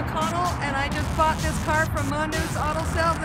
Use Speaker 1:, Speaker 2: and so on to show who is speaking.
Speaker 1: McConnell, and I just bought this car from Mondo's Auto Sales,